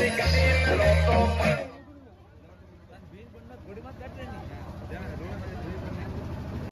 கதை கதையில்